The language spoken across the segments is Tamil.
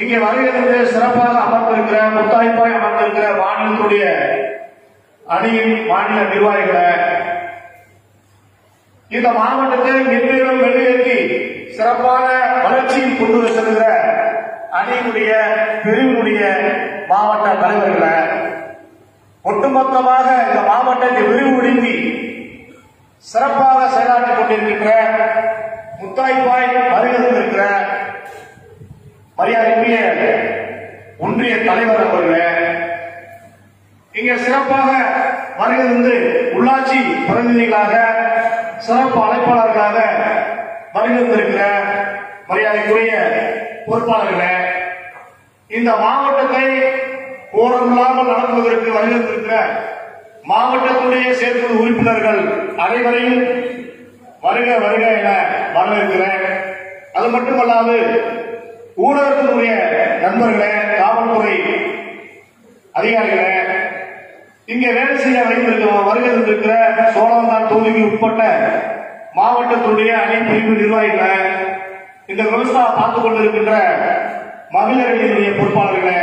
இங்கே வருகிறது சிறப்பாக அமர்ந்திருக்கிற முத்தாய்ப்பாய் அமர்ந்திருக்கிற மாநிலத்துடைய அணியின் மாநில நிர்வாகிகளை. இந்த மாவட்டத்தை மென்மேலும் வெளியேற்றி சிறப்பான வளர்ச்சியில் கொண்டு வர செல்கிற அணியினுடைய பிரிவினுடைய மாவட்ட தலைவர்களை ஒட்டுமொத்தமாக இந்த மாவட்டத்தை விரிவுபடுத்தி சிறப்பாக செயலாற்றிக் கொண்டிருக்கின்ற முத்தாய்ப்பாய் வருகிறது இருக்கிற மரியாதைக்குரிய ஒன்றிய தலைவர் அவர்களே இங்க சிறப்பாக வருகிறது உள்ளாட்சி பிரதிநிதிகளாக சிறப்பு அழைப்பாளர்களாக வந்திருக்கிற மரியாதைக்குரிய பொறுப்பாளர்களே இந்த மாவட்டத்தை ஓரமில்லாமல் நடத்துவதற்கு வந்திருக்கிற மாவட்டத்துடைய செயற்குழு உறுப்பினர்கள் அனைவரையும் வருக வருக என வரவேற்கிறேன். அது மட்டுமல்லாது ஊடகத்தினுடைய நண்பர்களே காவல்துறை அதிகாரிகளே இங்க வேலை செய்ய வைத்திருக்கிற இருக்கிற சோழவந்தான் தொகுதிக்கு உட்பட்ட மாவட்டத்துடைய அனைத்து நிர்வாகிகளை இந்த விவசாயம் பார்த்துக் கொண்டிருக்கின்ற மகளிரணியினுடைய பொறுப்பாளர்களே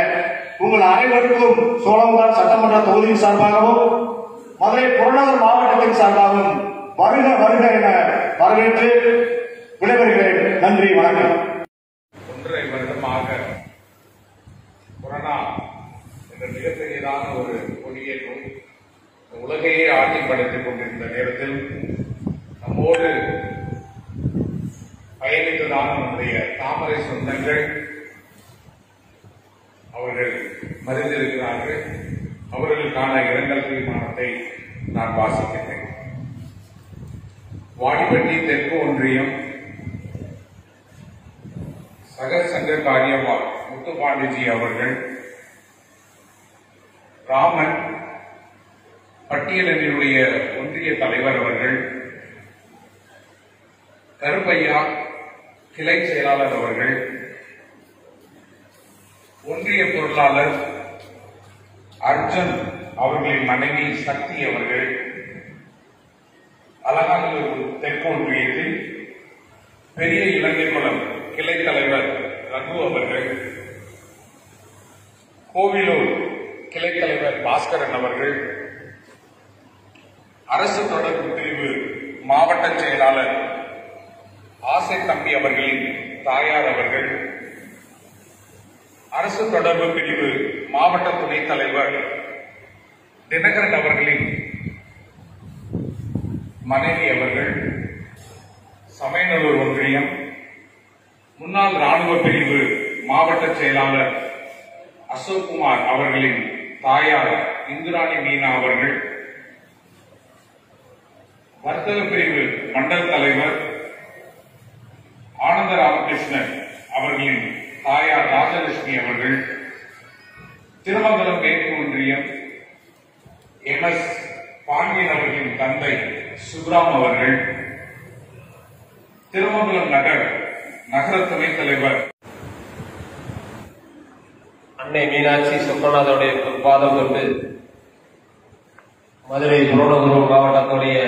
உங்கள் அனைவருக்கும் சோழம்தான் சட்டமன்ற தொகுதியின் சார்பாகவும் மதுரை புறநகர் மாவட்டத்தின் சார்பாகவும் வருக வருக என வரவேற்று விடைபெறுகிறேன். நன்றி வணக்கம். ஒன்றரை கொரோனா என்ற மிகப்பெரியதான ஒரு கொடியேற்றம் இந்த உலகையே ஆட்டிப்படுத்திக் கொண்டிருந்த நேரத்தில் நம்மோடு பயணித்ததான நம்முடைய தாமரை சொந்தங்கள் அவர்கள் மறைந்திருக்கிறார்கள். அவர்களுக்கான இரங்கல் தீர்மானத்தை நான் வாசிக்கிறேன் வாடிப்பட்டி தெற்கு ஒன்றியம் சகசங்க காரியவாள் முத்துபாண்டிஜி அவர்கள் ராமன் பட்டியலினுடைய ஒன்றிய தலைவர் அவர்கள் கருப்பையா கிளை செயலாளர் அவர்கள் ஒன்றிய பொருளாளர் அர்ஜுன் அவர்களின் மனைவி சக்தி அவர்கள் அழகான தெற்கு ஒன்றியத்தில் பெரிய இலங்கைக்குளம் கிளை தலைவர் ரகு அவர்கள் கோவிலூர் கிளை தலைவர் பாஸ்கரன் அவர்கள் அரசு தொடர்பு பிரிவு மாவட்ட செயலாளர் ஆசை தம்பி அவர்களின் தாயார் அவர்கள் அரசு தொடர்பு பிரிவு மாவட்ட துணைத் தலைவர் தினகரன் அவர்களின் மனைவி அவர்கள் சமயநல்லூர் ஒன்றியம் முன்னாள் ராணுவ பிரிவு மாவட்ட செயலாளர் அசோக்குமார் அவர்களின் தாயார் இந்துராணி மீனா அவர்கள் வர்த்தக பிரிவு மண்டல தலைவர் ஆனந்த ராமகிருஷ்ணன் அவர்களின் தாயார் ராஜலட்சுமி அவர்கள் திருமங்கலம் மேற்கு ஒன்றியம் எம் எஸ் பாண்டியன் அவர்களின் தந்தை சுப்ராம் அவர்கள் திருமங்கலம் நகர் நகர துணைத் தலைவர் அன்னை மீனாட்சி சொக்கநாதனுடைய பாதம் கொண்டு மதுரை புரோணகுரு மாவட்டத்துடைய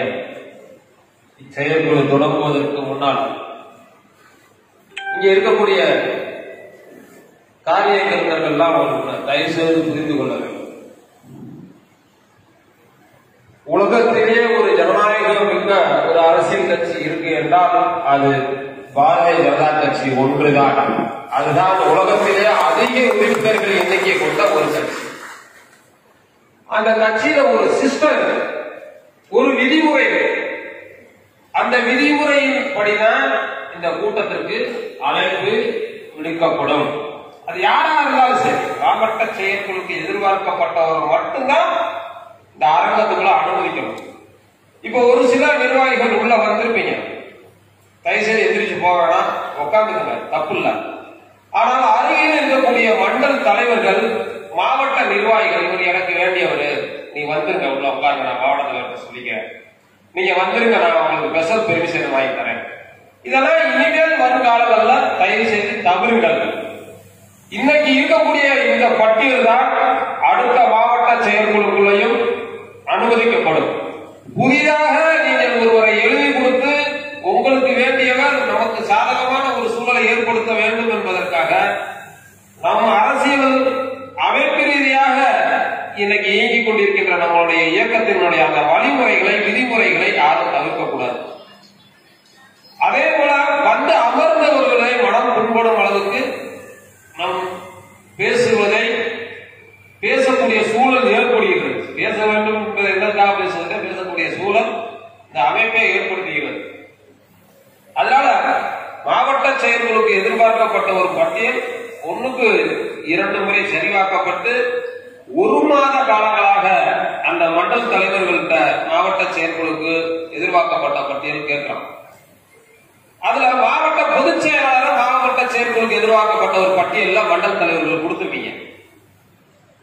இச்செயற்குழு தொடங்குவதற்கு முன்னால் இங்க இருக்கக்கூடிய காரிய எல்லாம் தயவு செய்து புரிந்து கொள்ள வேண்டும். உலகத்திலேயே ஒரு ஜனநாயகம் மிக்க ஒரு அரசியல் கட்சி இருக்கு என்றால் அது பாரதிய ஜனதா கட்சி ஒன்றுதான். அதுதான் உலகத்திலே அதிக உறுப்பினர்கள் எண்ணிக்கை கொண்ட ஒரு கட்சி. அந்த கட்சியில ஒரு சிஸ்டம் ஒரு விதிமுறை அந்த விதிமுறையின் படிதான் இந்த கூட்டத்திற்கு அழைப்பு விடுக்கப்படும். அது யாரா இருந்தாலும் சரி மாவட்ட செயற்குழுக்கு எதிர்பார்க்கப்பட்டவர் மட்டும்தான் இந்த அரங்கத்துக்குள்ள அனுமதிக்கணும் இப்போ ஒரு சில நிர்வாகிகள் உள்ள வந்திருப்பீங்க தயவுசெய்து எந்திரிச்சு போக வேணாம் தப்பு இல்ல ஆனால் அருகில் இருக்கக்கூடிய மண்டல் தலைவர்கள் மாவட்ட நிர்வாகிகள் எனக்கு வேண்டியவர். நீ வந்துருங்க உள்ள உட்காருங்க நான் மாவட்ட தலைவர்கிட்ட சொல்லிக்கிறேன் நீங்க வந்துருங்க நான் உங்களுக்கு ஸ்பெஷல் பெர்மிஷன் வாங்கி தரேன். இதெல்லாம் இனிமேல் வரும் காலங்களில் தயவு செய்து தவறுகள் இன்னைக்கு இருக்கக்கூடிய இந்த பட்டியல் தான் அடுத்த மாவட்ட செயற்குழுக்குள்ளையும் அனுமதிக்கப்படும். புதிதாக இயக்கத்தினுடைய அந்த வழிமுறைகளை விதிமுறைகளை யாரும் தவிர்க்கக்கூடாது. அதே போல வந்து அமர்ந்தவர்களை மனம் புண்படும் அளவுக்கு நம் பேசுவதை பேசக்கூடிய சூழல் ஏற்படுகிறது. பேச வேண்டும் என்பது எதற்காக பேசுவதை பேசக்கூடிய சூழல் இந்த அமைப்பை ஏற்படுத்துகிறது. அதனால மாவட்ட செயல்களுக்கு எதிர்பார்க்கப்பட்ட ஒரு பட்டியல் ஒன்றுக்கு இரண்டு முறை சரிவாக்கப்பட்டு ஒரு மாத காலங்களாக அந்த மண்டல் தலைவர்கள்ட்ட மாவட்ட செயற்குழுக்கு எதிர்பார்க்கப்பட்ட பட்டியல் கேட்கிறோம். அதுல மாவட்ட பொதுச் செயலாளர் மாவட்ட செயற்குழுக்கு எதிர்பார்க்கப்பட்ட ஒரு பட்டியல்ல மண்டல் தலைவர்கள் கொடுத்து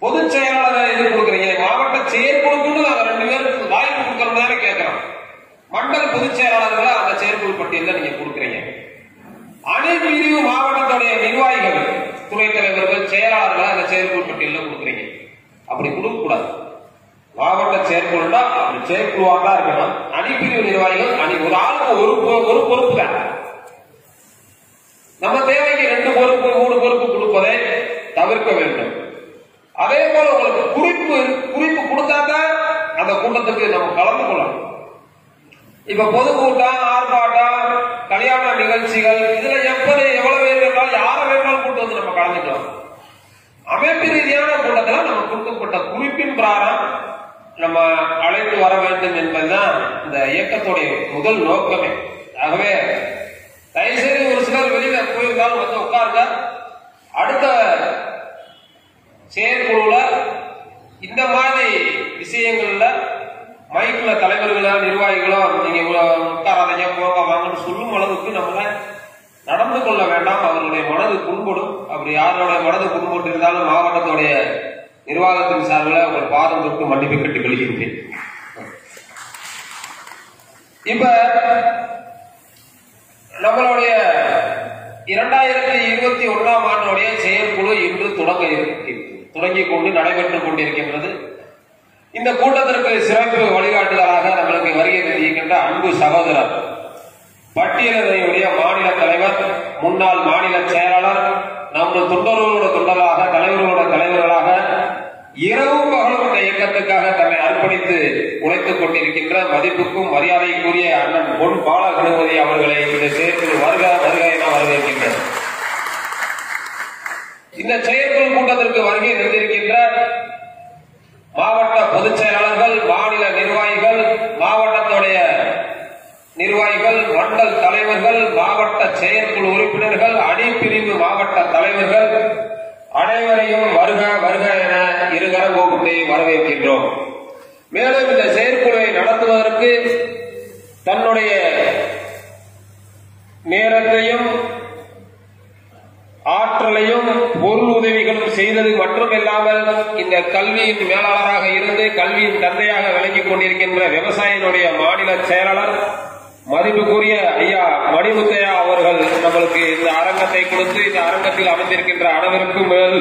பொதுச் செயலாளர் எது கொடுக்குறீங்க மாவட்ட செயற்குழுக்குன்னு நாங்க ரெண்டு பேருக்கு வாய்ப்பு கொடுக்கறது தானே கேட்கிறோம் மண்டல் பொதுச் செயலாளர்களை அந்த செயற்குழு பட்டியல்ல நீங்க கொடுக்குறீங்க அணி பிரிவு மாவட்டத்துடைய நிர்வாகிகள் துணைத் தலைவர்கள் செயலாளர்கள் அந்த செயற்குழு பட்டியல்ல கொடுக்குறீங்க அப்படி கொடுக்கக்கூடாது. மாவட்ட செயற்குழுனா அப்படி செயற்குழுவாக தான் இருக்கணும் அணிப்பிரிவு நிர்வாகிகள் அணி ஒரு ஆளுக்கு ஒரு ஒரு பொறுப்பு தான். நம்ம தேவைக்கு ரெண்டு பொறுப்பு மூணு பொறுப்பு கொடுப்பதை தவிர்க்க வேண்டும். அதே போல உங்களுக்கு குறிப்பு குறிப்பு கொடுத்தா தான் அந்த கூட்டத்துக்கு நம்ம கலந்து கொள்ளணும் இப்ப பொதுக்கூட்டம் ஆர்ப்பாட்டம் கல்யாண நிகழ்ச்சிகள் இதுல எப்படி எவ்வளவு பேர் வேணாலும் யாரை வேணாலும் கூட்டு வந்து நம்ம கலந்துக்கலாம். அமைப்பு ரீதியான கூட்டத்தில் நம்ம கொடுக்கப்பட்ட குறிப்பின் பிராரம் நம்ம அழைத்து வர வேண்டும் என்பதுதான் இந்த இயக்கத்துடைய முதல் நோக்கமே. ஆகவே தயவுசெய்து ஒரு சிலர் வெளியில போயிருந்தாலும் வந்து உட்கார்ந்த அடுத்த செயற்குழுல இந்த மாதிரி விஷயங்கள்ல மைக்ல தலைவர்களோ நிர்வாகிகளோ நீங்க இவ்வளவு உட்காராதீங்க போங்க வாங்கன்னு சொல்லும் அளவுக்கு நம்மள நடந்து கொள்ள வேண்டாம் அவருடைய மனது புண்படும். அப்படி யாருடைய மனது புண்பட்டு இருந்தாலும் மாவட்டத்துடைய நிர்வாகத்தின் சார்பில் உங்கள் பாதம் தொட்டு மன்னிப்பு கட்டி கொள்கின்றேன். இப்ப நம்மளுடைய இரண்டாயிரத்தி இருபத்தி ஒன்றாம் ஆண்டுடைய செயற்குழு இன்று தொடங்க தொடங்கிக் தொடங்கி கொண்டு நடைபெற்றுக் கொண்டிருக்கின்றது. இந்த கூட்டத்திற்கு சிறப்பு வழிகாட்டுதலாக நம்மளுக்கு வருகை தெரிவிக்கின்ற அன்பு சகோதரர் பட்டியலுடைய மாநில தலைவர் முன்னாள் மாநில செயலாளர் நமது தொண்டர்களோட தொண்டராக தலைவர்களோட தலைவர்களாக இரவு பகலும் இந்த இயக்கத்துக்காக தன்னை அர்ப்பணித்து உழைத்துக் கொண்டிருக்கின்ற மதிப்புக்கும் மரியாதைக்குரிய அண்ணன் பொன் பால கணபதி அவர்களை இந்த செயற்குழு வருக வருக என வரவேற்கின்றனர் இந்த செயற்குழு கூட்டத்திற்கு வருகை தந்திருக்கின்ற மாவட்ட பொதுச் செயலாளர்கள் மாநில நிர்வாகிகள் மாவட்டத்துடைய நிர்வாகிகள் மண்டல் தலைவர்கள் மாவட்ட செயற்குழு உறுப்பினர்கள் அணிப்பிரிவு மாவட்ட தலைவர்கள் அனைவரையும் வருக வருக என இருகரம் கூப்பிட்டு வரவேற்கின்றோம். மேலும் இந்த செயற்குழுவை நடத்துவதற்கு தன்னுடைய நேரத்தையும் ஆற்றலையும் பொருள் உதவிகளும் செய்தது மட்டுமில்லாமல் இந்த கல்வியின் மேலாளராக இருந்து கல்வியின் தந்தையாக விளங்கிக் கொண்டிருக்கின்ற விவசாயினுடைய மாநில செயலாளர் மதிப்புக்குரிய ஐயா மணிமுத்தையா அவர் நம்மளுக்கு இந்த அரங்கத்தை கொடுத்து இந்த அரங்கத்தில் அமைந்திருக்கின்ற அனைவருக்கும் மேல்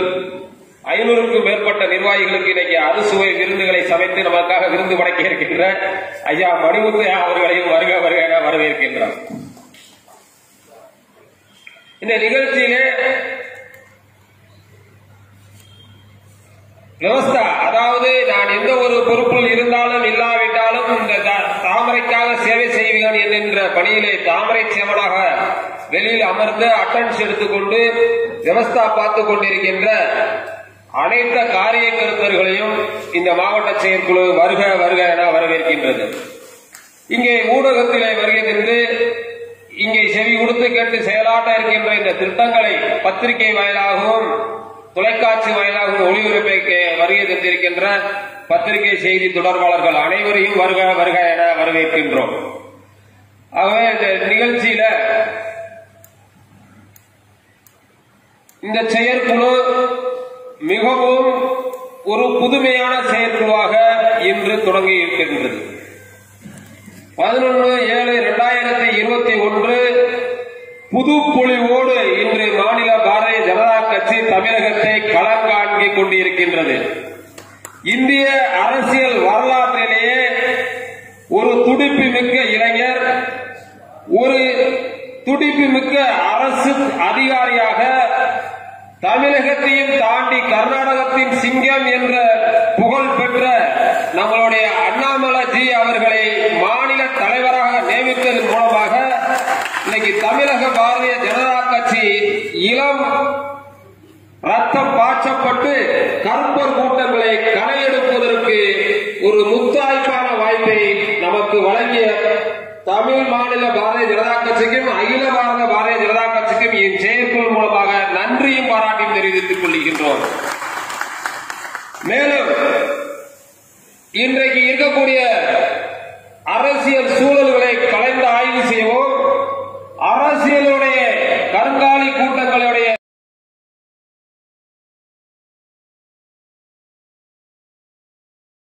ஐநூறுக்கும் மேற்பட்ட நிர்வாகிகளுக்கு இன்னைக்கு அறுசுவை விருந்துகளை சமைத்து நமக்காக விருந்து படைக்க இருக்கின்ற ஐயா மணிமுத்தையா அவர்களையும் வருக வருக என வரவேற்கின்றார் இந்த நிகழ்ச்சியிலே விவஸ்தா அதாவது நான் எந்த ஒரு பொறுப்பில் இருந்தாலும் இல்லாவிட்டாலும் இந்த தாமரைக்காக சேவை செய்வேன் என்கின்ற பணியிலே தாமரை சேவனாக வெளியில் அமர்ந்து அட்டன்ஸ் எடுத்துக்கொண்டு விவஸ்தா பார்த்து கொண்டிருக்கின்ற அனைத்து காரிய கருத்தர்களையும் இந்த மாவட்ட செயற்குழு வருக வருக என வரவேற்கின்றது. இங்கே ஊடகத்திலே வருகை தந்து இங்கே செவி கொடுத்து கேட்டு செயலாட்ட இருக்கின்ற இந்த திட்டங்களை பத்திரிகை வாயிலாகவும் தொலைக்காட்சி வாயிலாகவும் ஒளிபரப்பை கே- வருகை தந்திருக்கின்ற பத்திரிகை செய்தி தொடர்பாளர்கள் அனைவரையும் வருக வருக என வரவேற்கின்றோம். ஆகவே இந்த நிகழ்ச்சியில இந்த செயற்குழு மிகவும் ஒரு புதுமையான செயற்குழுவாக இன்று தொடங்கி இருக்கின்றது. பதினொன்று ஏழு இரண்டாயிரத்தி இருபத்தி ஒன்று புது பொலிவோடு இன்று மாநில பாரதிய ஜனதா கட்சி தமிழகத்தை களங்காண்கிக் கொண்டிருக்கின்றது. இந்திய அரசியல் வரலாற்றிலேயே ஒரு துடிப்பு மிக்க இளைஞர் ஒரு துடிப்பு மிக்க அரசு அதிகாரியாக தமிழகத்தையும் தாண்டி கர்நாடகத்தின் சிங்கம் என்ற புகழ் பெற்ற நம்மளுடைய அண்ணாமலைஜி அவர்களை மாநில தலைவராக நியமித்ததன் மூலமாக இன்னைக்கு தமிழக பாரதிய ஜனதா கட்சி இளம் ரத்தம் பாய்ச்சப்பட்டு கருப்பர் கூட்டங்களை களையெடுப்பதற்கு ஒரு முத்தாய்ப்பான வாய்ப்பை நமக்கு வழங்கிய தமிழ் மாநில பாரதிய ஜனதா கட்சிக்கும் அகில பாரத பாரதிய ஜனதா கட்சிக்கும் என் செயற்குழு மூலமாக நன்றியும் பாராட்டியும் தெரிவித்துக் கொள்கின்றோம் மேலும் இன்றைக்கு இருக்கக்கூடிய அரசியல் சூழல்களை கலந்து ஆய்வு செய்வோம். அரசியல்